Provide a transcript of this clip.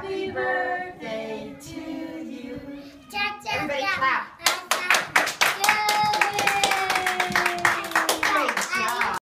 Happy birthday to you. Everybody clap.